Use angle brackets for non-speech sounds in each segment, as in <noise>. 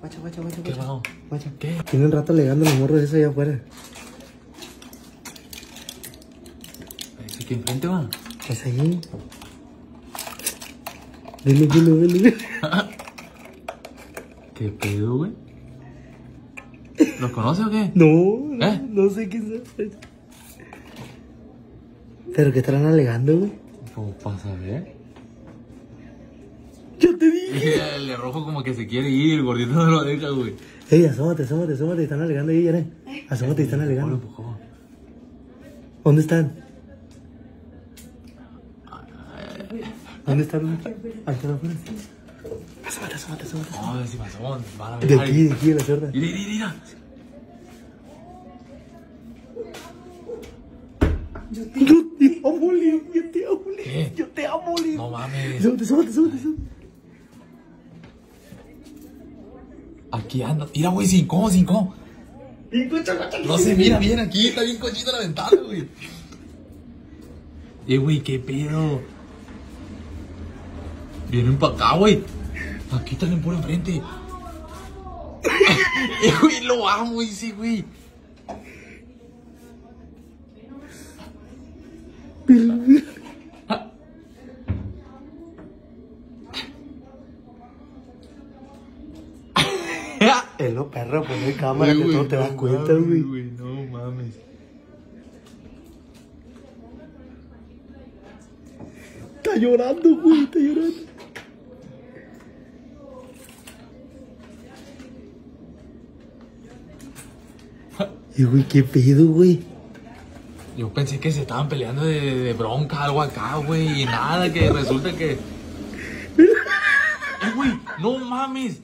Guacha, guacha, guacha, ¿Qué guacha. ¿Qué? Tiene un rato legando los morros de eso allá afuera. Ese que enfrente va. Es allí. Dile, dile, dile. <laughs> ¿Qué pedo, güey? ¿Los conoce o qué? No, no, ¿Eh? no sé qué es. ¿Pero qué estarán alegando, güey? Pues pasa a ver. Yo te dije. El de rojo como que se quiere ir, el gordito no lo deja, güey. Ey, asómate, asómate, asómate. Están alegando ahí, Yaren. Asómate, están alegando. empujó. ¿Dónde están? ¿Dónde están? Ahí están afuera. Asómate, asómate, asómate. No, si pasó, van a ver. De aquí, de aquí, de la cerda. Mira, mira, mira. Yo te amo, Leo. Yo te amo, Leo. ¿Qué? Yo te amo, Leo. No mames. Asómate, asómate, asómate, asómate. Aquí anda. Mira, güey, sin cómo, sin cómo. No se mira bien aquí, está bien cochita la ventana, güey. Eh, güey, qué pedo. Vienen para acá, güey. Aquí están por enfrente. <laughs> eh, güey, lo amo ese, güey. <laughs> Es lo perro, poner cámara, Ay, que todo te das no cuenta, güey. No mames. Está llorando, güey, está llorando. Y güey, qué pedo, güey. Yo pensé que se estaban peleando de, de bronca, algo acá, güey, y nada, que resulta que. <laughs> Eh, güey, no mames.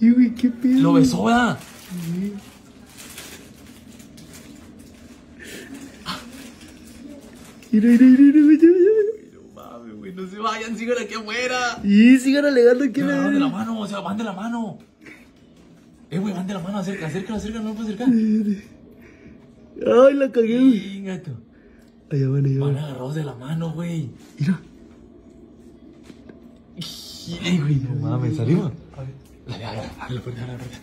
Y güey, qué pedo. Lo besó, ¿verdad? Mira, mira, mira, mira. No mames, güey, no se vayan, sigan aquí afuera. Y sigan alegando aquí en agarraron de la mano, o sea, van de la mano. Eh, güey, van de la mano, acerca, acerca, acerca, no me puedo acercar. Ay, la cagué, güey. Chingato. Allá van, allá Van van. agarrados de la mano, güey. Mira. Eh, güey, no mames, salimos. Dale, dale, dale, la puerta, dale, la puerta.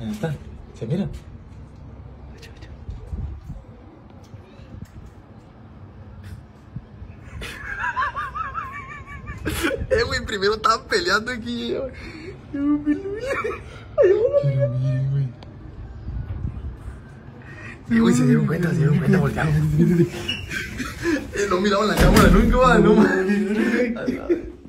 ¿Dónde están? ¿Se miran? Eh, güey, primero estaban peleando aquí. Sí, güey, se dieron cuenta, se dieron cuenta, voltearon. No miraban la cámara nunca, no mames. <laughs>